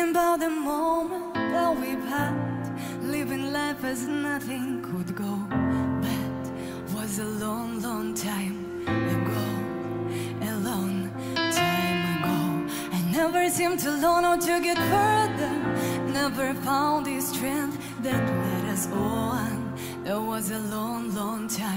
Thinking about the moment that we've had Living life as nothing could go. Bad Was a long, long time ago A long time ago. I never seemed to learn how to get further. Never found the strength that led us on That was a long, long time